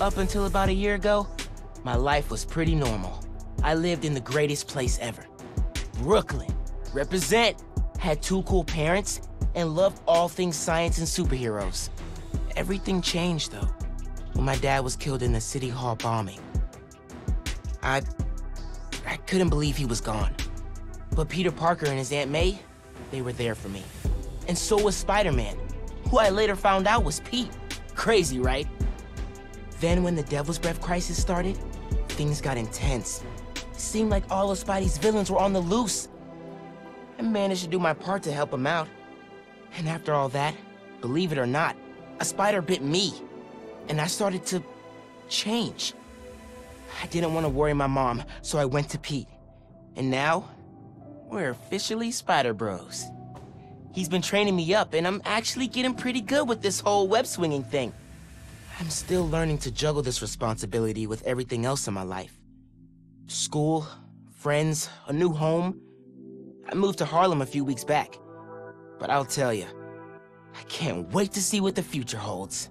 Up until about a year ago, my life was pretty normal. I lived in the greatest place ever. Brooklyn. Represent. Had two cool parents and loved all things science and superheroes. Everything changed, though, when my dad was killed in the City Hall bombing. I... I couldn't believe he was gone. But Peter Parker and his Aunt May, they were there for me. And so was Spider-Man, who I later found out was Pete. Crazy, right? Then when the Devil's Breath crisis started, things got intense. It seemed like all of Spidey's villains were on the loose. I managed to do my part to help him out. And after all that, believe it or not, a spider bit me. And I started to change. I didn't want to worry my mom, so I went to Pete. And now, we're officially Spider Bros. He's been training me up, and I'm actually getting pretty good with this whole web swinging thing. I'm still learning to juggle this responsibility with everything else in my life. School, friends, a new home. I moved to Harlem a few weeks back. But I'll tell you, I can't wait to see what the future holds.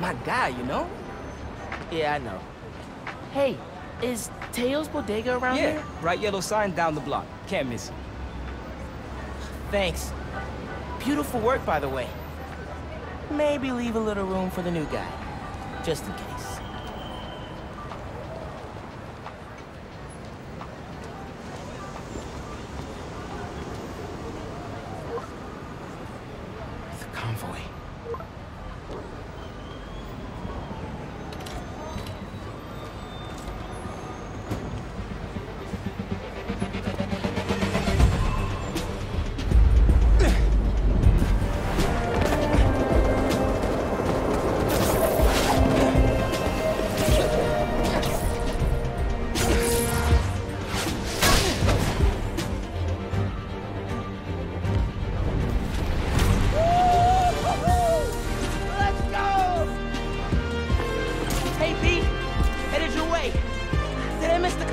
my guy, you know? Yeah, I know. Hey, is Teo's Bodega around yeah, here? Yeah, bright yellow sign down the block. Can't miss it. Thanks. Beautiful work, by the way. Maybe leave a little room for the new guy, just in case. The convoy.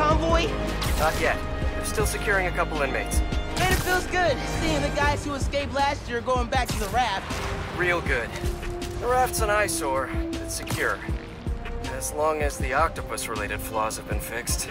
Convoy? Not yet. They're still securing a couple inmates. Man, it feels good seeing the guys who escaped last year going back to the raft. Real good. The raft's an eyesore, but it's secure. As long as the octopus-related flaws have been fixed.